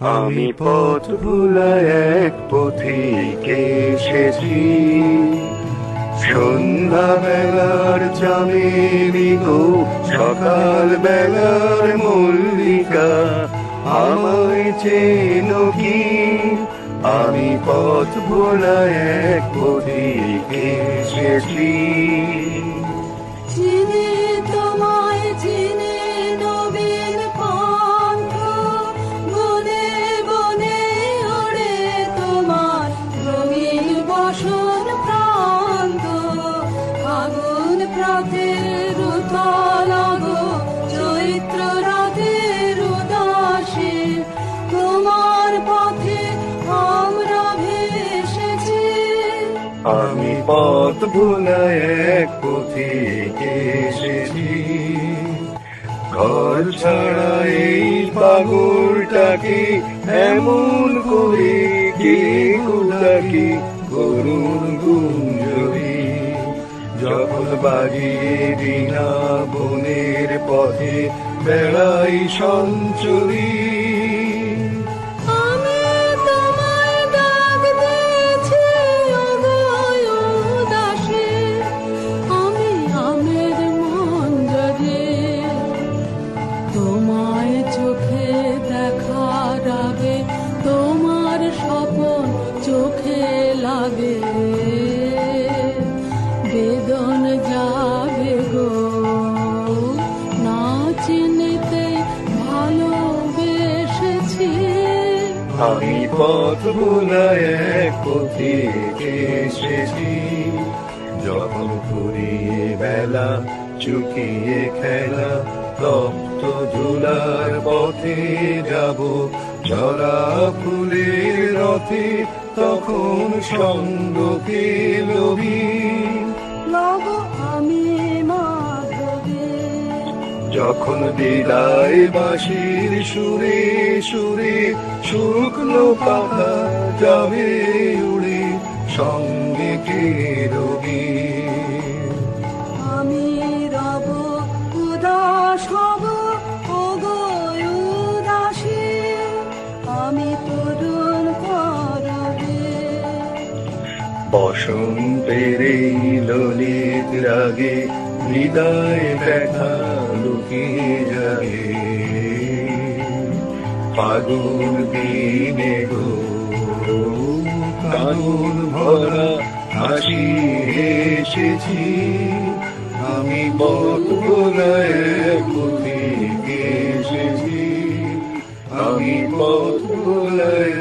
আমি পথ ভুলা এক পথিকে এসেছি। সন্ধ্যা বেলার চামেলি গো সকাল বেলার মল্লিকা আমায় চেনো কি? আমি পথ ভোলা এক পথিকে এসেছি। আমি পথ ভোলা এক এসেছি ঘর ছাড়া এই পাগলটাকে এমন করে কে কুলাকে করুণ গুঞ্জরি যখন বাজিয়ে দিনা বনের পথে বেড়াই সঞ্চরী। লাগে বেদন যাবে গো। না চিনিতে ভালোবেসেছি। আমি পথ ভুলায় এক পথিকে এসেছি। যখন ফুরিয়ে বেলা, চুকিয়ে খেলা, তপ্ত ঝুলার পথে যাব, ঝরা ফুলের রথে তখন সঙ্গ লবি লব আমি যখন বিদায় বাসির সুরে সুরে শুকনো পাতা যাবে উড়ে সঙ্গে কে রবি বসন্তের এই ললিত রাগে হৃদয় ব্যথা লুকিয়ে যাবে ফাগুন দিনে গো, কানুন ভরা হাসি এসেছি আমি পথ ভোলায় পথিকে এসেছি। আমি পথ ভোলায়